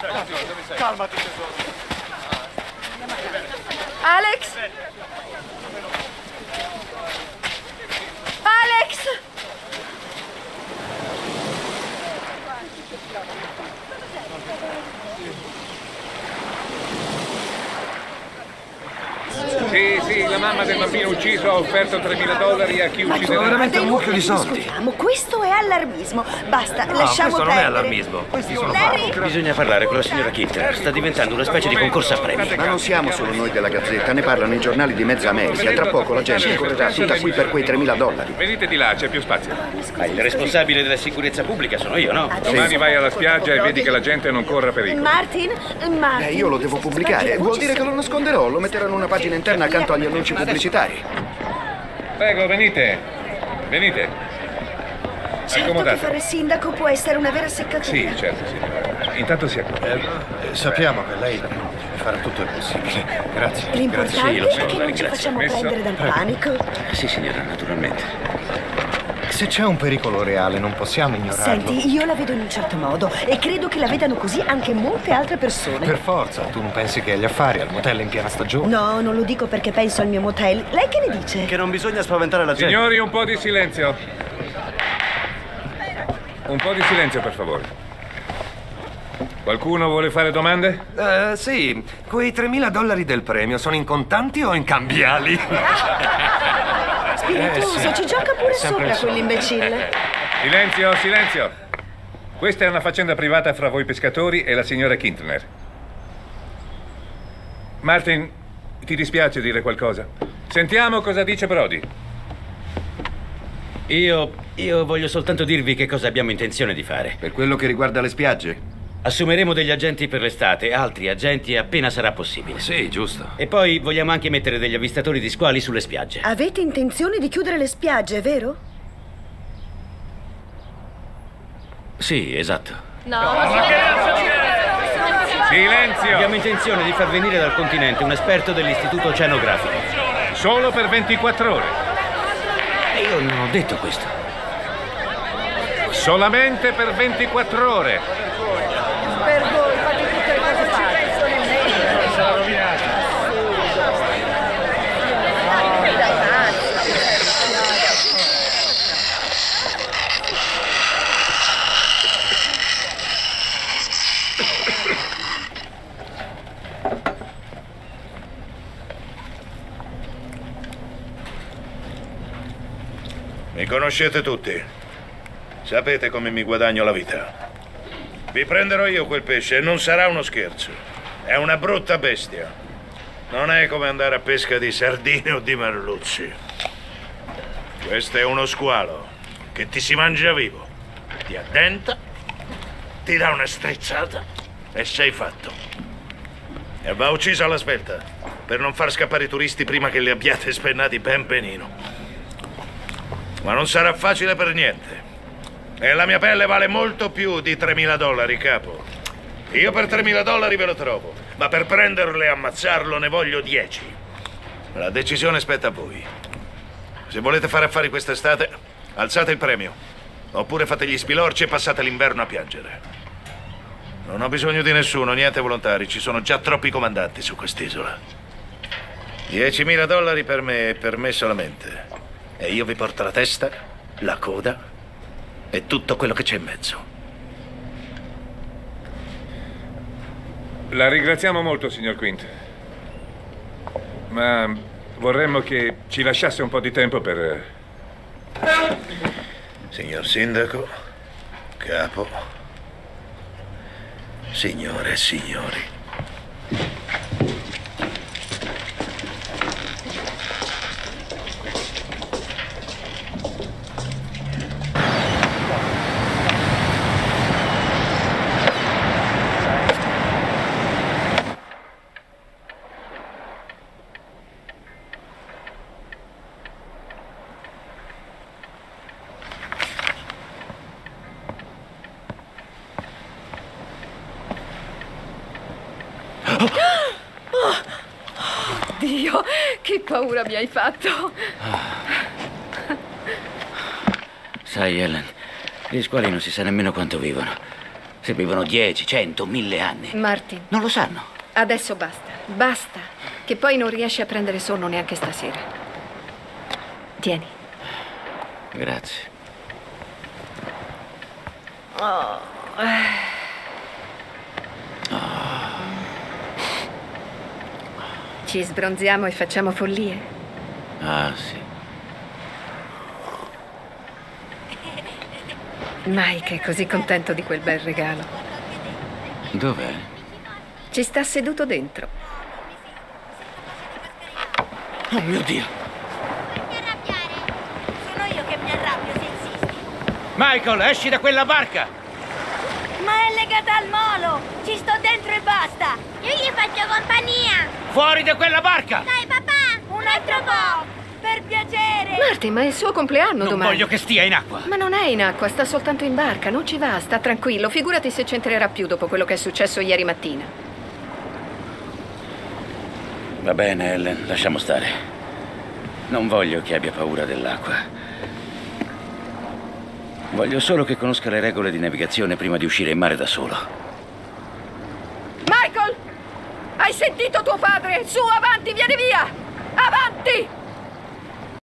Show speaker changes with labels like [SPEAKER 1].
[SPEAKER 1] Calmati, tesoro.
[SPEAKER 2] Alex! Alex!
[SPEAKER 3] Sì, sì, la mamma del bambino ucciso ha offerto 3.000 dollari a chi ucciderà.
[SPEAKER 4] veramente un mucchio di soldi.
[SPEAKER 2] Discutiamo, questo è allarmismo. Basta,
[SPEAKER 4] No,
[SPEAKER 2] lasciamo
[SPEAKER 4] questo non è
[SPEAKER 2] perdere.
[SPEAKER 4] allarmismo. Questi sono
[SPEAKER 2] Larry!
[SPEAKER 5] Bisogna parlare con la signora Kitter. Sta diventando una specie di concorso a premi.
[SPEAKER 6] Ma non siamo solo noi della Gazzetta, ne parlano i giornali di mezza America. Tra poco la gente correrà tutta qui per quei 3.000 dollari.
[SPEAKER 3] Venite di là, c'è più spazio.
[SPEAKER 5] Ma il responsabile della sicurezza pubblica sono io, no?
[SPEAKER 3] Domani vai alla spiaggia e vedi che la gente non corra pericolo.
[SPEAKER 2] Martin, Martin.
[SPEAKER 6] Eh, io lo devo pubblicare. Vuol dire che lo nasconderò, lo metterò in una pagina interna accanto agli annunci pubblicitari.
[SPEAKER 3] Prego, venite. Venite.
[SPEAKER 2] Certo che fare sindaco può essere una vera seccatura.
[SPEAKER 3] Sì, certo, sì. Intanto si accomodi.
[SPEAKER 4] Eh, sappiamo che lei farà tutto il possibile. Grazie.
[SPEAKER 2] L'importante
[SPEAKER 5] Sì, lo so,
[SPEAKER 2] è che
[SPEAKER 5] la
[SPEAKER 2] non ci facciamo
[SPEAKER 3] Messo?
[SPEAKER 2] prendere dal panico.
[SPEAKER 5] Sì, signora, naturalmente.
[SPEAKER 4] Se c'è un pericolo reale non possiamo ignorarlo.
[SPEAKER 2] Senti, io la vedo in un certo modo e credo che la vedano così anche molte altre persone.
[SPEAKER 4] Per forza, tu non pensi che agli affari al motel in piena stagione?
[SPEAKER 2] No, non lo dico perché penso al mio motel. Lei che ne dice?
[SPEAKER 7] Che non bisogna spaventare la gente.
[SPEAKER 3] Signori, un po' di silenzio. Un po' di silenzio, per favore. Qualcuno vuole fare domande?
[SPEAKER 8] Eh, sì, quei 3.000 dollari del premio sono in contanti o in cambiali?
[SPEAKER 4] Sì.
[SPEAKER 2] ci gioca pure sopra quell'imbecille.
[SPEAKER 3] Silenzio, silenzio. Questa è una faccenda privata fra voi pescatori e la signora Kintner. Martin, ti dispiace dire qualcosa? Sentiamo cosa dice Brody.
[SPEAKER 5] Io. io voglio soltanto dirvi che cosa abbiamo intenzione di fare.
[SPEAKER 6] Per quello che riguarda le spiagge.
[SPEAKER 5] Assumeremo degli agenti per l'estate, altri agenti appena sarà possibile.
[SPEAKER 8] Sì, giusto.
[SPEAKER 5] E poi vogliamo anche mettere degli avvistatori di squali sulle spiagge.
[SPEAKER 2] Avete intenzione di chiudere le spiagge, vero?
[SPEAKER 5] Sì, esatto.
[SPEAKER 3] Silenzio!
[SPEAKER 5] Abbiamo intenzione di far venire dal continente un esperto dell'istituto oceanografico.
[SPEAKER 3] Solo per 24 ore.
[SPEAKER 5] E io non ho detto questo.
[SPEAKER 3] Solamente per 24 ore.
[SPEAKER 2] Per voi, fate tutte le cose fatte.
[SPEAKER 9] Mi conoscete tutti. Sapete come mi guadagno la vita. Vi prenderò io quel pesce e non sarà uno scherzo. È una brutta bestia. Non è come andare a pesca di sardine o di merluzzi. Questo è uno squalo che ti si mangia vivo. Ti addenta, ti dà una strizzata e sei fatto. E va ucciso alla svelta per non far scappare i turisti prima che li abbiate spennati ben benino. Ma non sarà facile per niente. E la mia pelle vale molto più di 3.000 dollari, capo. Io per 3.000 dollari ve lo trovo, ma per prenderlo e ammazzarlo ne voglio 10. La decisione spetta a voi. Se volete fare affari quest'estate, alzate il premio. Oppure fate gli spilorci e passate l'inverno a piangere. Non ho bisogno di nessuno, niente volontari. Ci sono già troppi comandanti su quest'isola. 10.000 dollari per me e per me solamente. E io vi porto la testa, la coda e tutto quello che c'è in mezzo.
[SPEAKER 3] La ringraziamo molto, signor Quint. Ma vorremmo che ci lasciasse un po' di tempo per...
[SPEAKER 9] Signor Sindaco, capo, signore e signori.
[SPEAKER 2] Dio, che paura mi hai fatto.
[SPEAKER 5] Sai, Ellen, gli squali non si sa nemmeno quanto vivono. Se vivono 10, 100, 1000 anni.
[SPEAKER 1] Martin,
[SPEAKER 5] Non lo sanno.
[SPEAKER 1] adesso basta. Basta. Che poi non riesci a prendere sonno neanche stasera. Tieni.
[SPEAKER 5] Grazie.
[SPEAKER 1] Ci sbronziamo e facciamo follie.
[SPEAKER 5] Ah, sì.
[SPEAKER 1] Mike è così contento di quel bel regalo.
[SPEAKER 5] Dov'è?
[SPEAKER 1] Ci sta seduto dentro.
[SPEAKER 5] Oh mio Dio!
[SPEAKER 7] ti arrabbiare. Sono io che mi arrabbio se insisti.
[SPEAKER 5] Michael, esci da quella barca!
[SPEAKER 7] Ma è legata al molo. Ci sto dentro e basta. Io gli faccio compagnia.
[SPEAKER 5] Fuori da quella barca!
[SPEAKER 7] Dai papà, un altro po'. Per piacere.
[SPEAKER 1] Martin, ma è il suo compleanno
[SPEAKER 5] Non
[SPEAKER 1] domani.
[SPEAKER 5] voglio che stia in acqua.
[SPEAKER 1] Ma non è in acqua, sta soltanto in barca, non ci va, sta tranquillo. Figurati se c'entrerà più dopo quello che è successo ieri mattina.
[SPEAKER 5] Va bene, Ellen, lasciamo stare. Non voglio che abbia paura dell'acqua. Voglio solo che conosca le regole di navigazione prima di uscire in mare da solo.
[SPEAKER 1] Hai sentito tuo padre? Su, avanti, vieni via! Avanti!